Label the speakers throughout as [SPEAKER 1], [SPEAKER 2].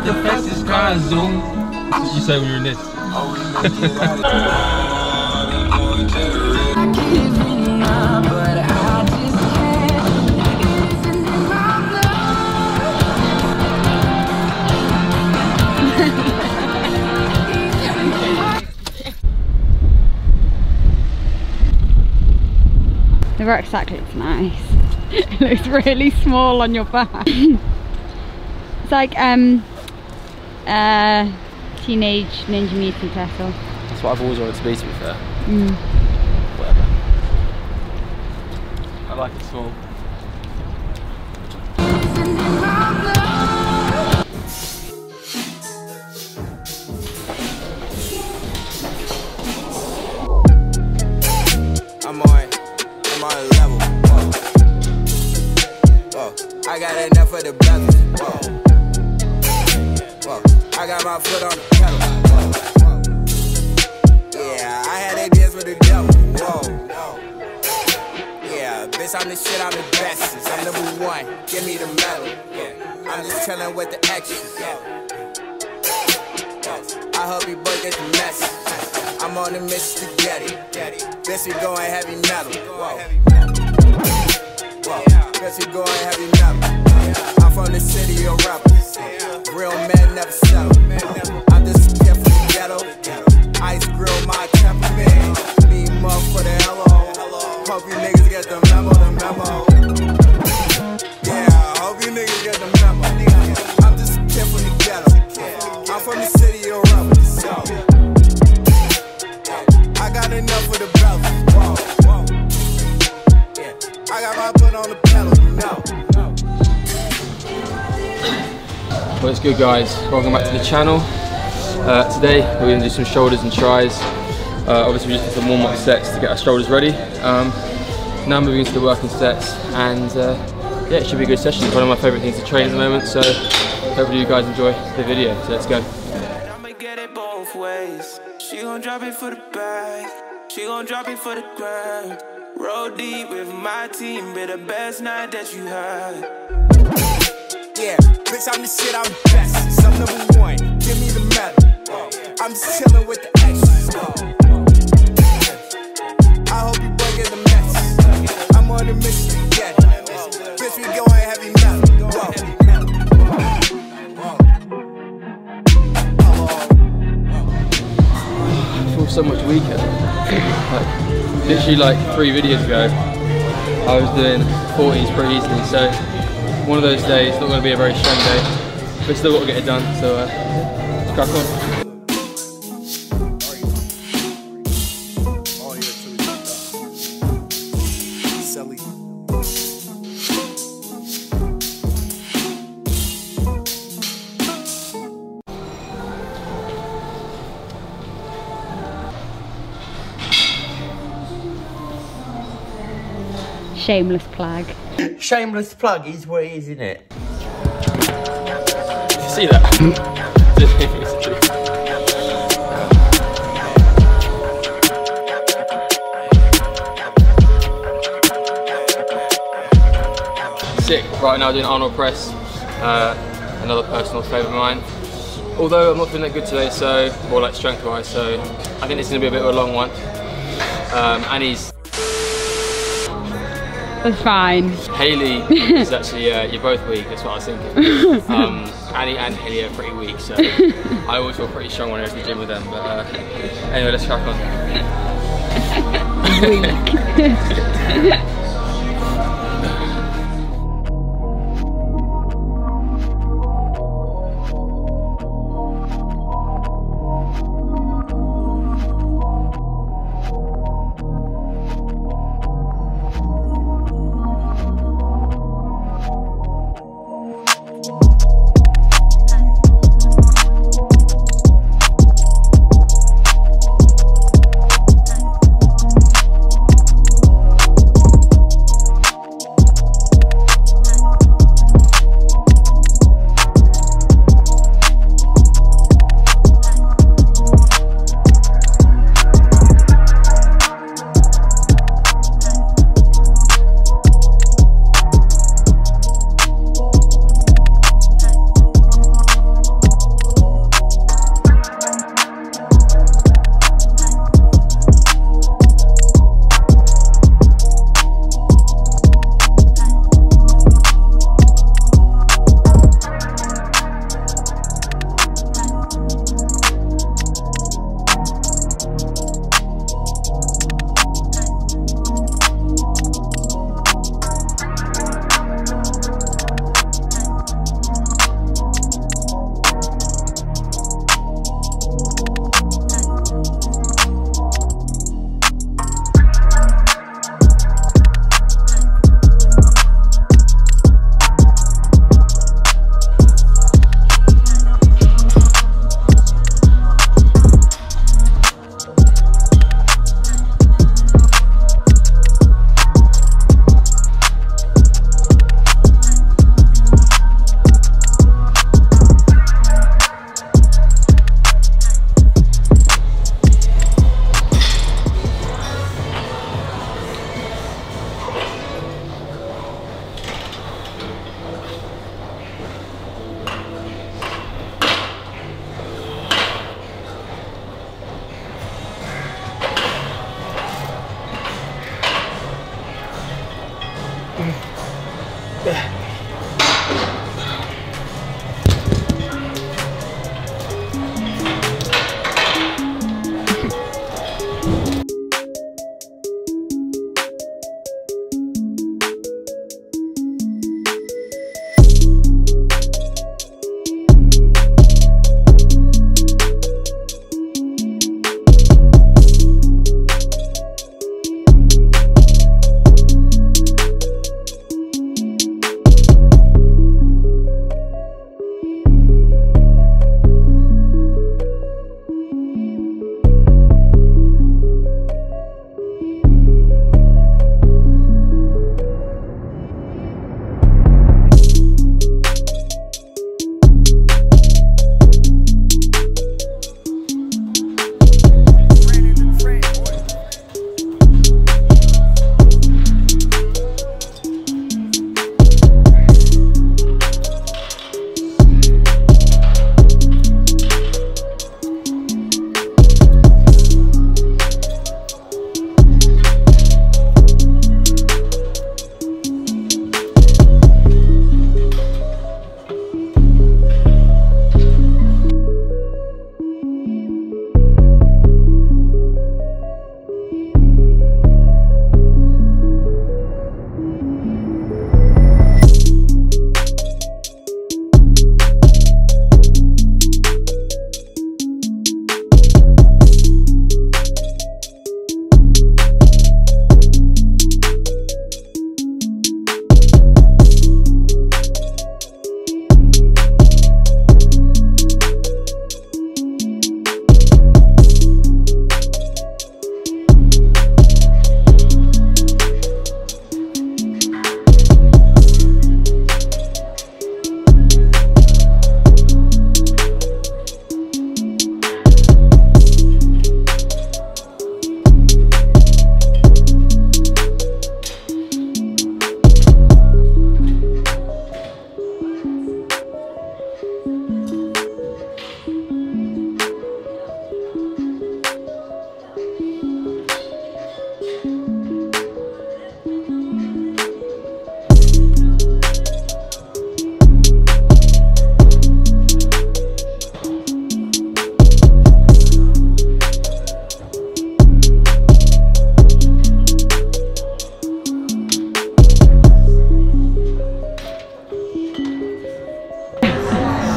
[SPEAKER 1] I confess this car zoom. That's what you say when you're in this.
[SPEAKER 2] The rucksack looks nice. it looks really small on your back. it's like um uh teenage ninja mutant turtle.
[SPEAKER 3] That's what I've always wanted to be, to be fair.
[SPEAKER 2] Mm.
[SPEAKER 3] Whatever.
[SPEAKER 1] I like it small.
[SPEAKER 4] Got my foot on the pedal. Yeah, I had that dance with the devil. Whoa. Yeah, bitch, I'm the shit, I'm the best. I'm number one. Give me the medal. Yeah. I'm just chilling with the extras. Yeah. I hope you boy get the message. I'm on the mission to get it. Bitch, we going heavy metal. Whoa. Whoa. Bitch, we going heavy metal. I'm from the city of rappers. Real men never settle. I'm just kid from the ghetto. Ice grill my temperament. Me muff for the hello. Hope you niggas get the memo, the memo.
[SPEAKER 3] Good, guys? Welcome back to the channel. Uh, today we're going to do some shoulders and tries. Uh, obviously, we just did some warm-up sets to get our shoulders ready. Um, now moving into the working sets, and uh, yeah, it should be a good session. It's one of my favourite things to train at the moment, so hopefully you guys enjoy the video. So let's go.
[SPEAKER 4] I'ma get it both ways. She gon' drop it for the bag. She gon' drop it for the gram. Roll deep with my team, be the best night that you had. Yeah, bitch, I'm the shit, I'm best. Number one. Give me the medal. Uh, I'm just with the extras. Uh, I hope you boy get the message. I'm on a mission to get it. Bitch, we heavy metal.
[SPEAKER 3] I feel so much weaker. Like, literally like three videos ago, I was doing 40s pretty easily. So one of those days, not going to be a very strong day, but still got to get it done. So uh, let's crack on.
[SPEAKER 2] Shameless plug.
[SPEAKER 5] Shameless plug is what it is, isn't it?
[SPEAKER 3] Did you see that? Sick. Right now doing Arnold press, uh, another personal favourite of mine. Although I'm not feeling that good today, so more like strength wise, so I think it's going to be a bit of a long one. Um, and he's
[SPEAKER 2] That's fine.
[SPEAKER 3] Haley is actually, uh, you're both weak, that's what I was thinking. Um, Annie and Haley are pretty weak, so I always feel pretty strong when I go to the gym with them. But uh, anyway, let's crack on.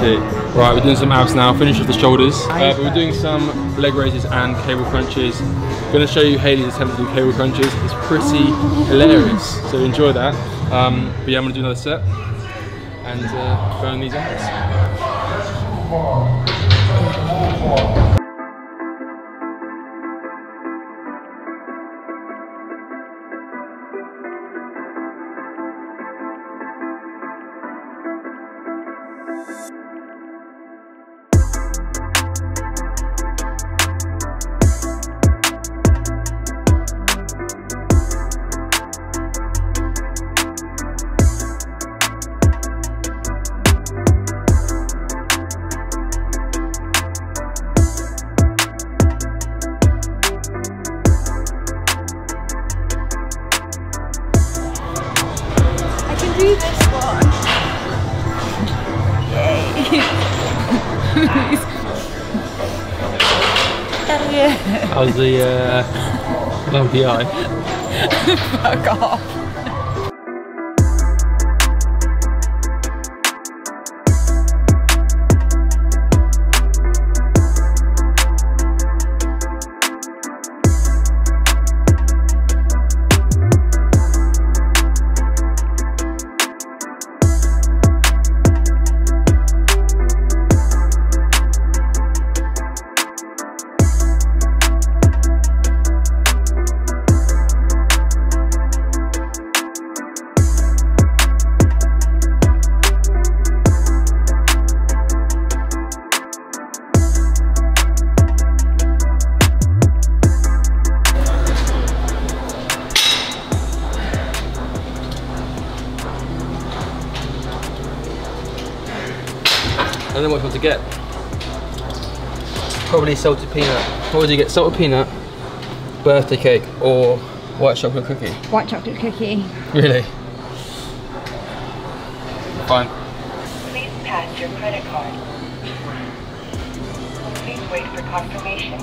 [SPEAKER 3] Right, we're doing some abs now. Finish with the shoulders. Uh, but we're doing some leg raises and cable crunches. I'm Gonna show you Haley's attempt to do cable crunches. It's pretty hilarious. So enjoy that. Um, but yeah, I'm gonna do another set and uh, burn these abs. How's the uh, lumpy?
[SPEAKER 2] Fuck off.
[SPEAKER 3] don't know to get. Probably salted peanut. What would you get? Salted peanut, birthday cake, or white chocolate cookie?
[SPEAKER 2] White chocolate cookie.
[SPEAKER 3] Really? Fine.
[SPEAKER 6] Please pass your credit card. Please wait for confirmation.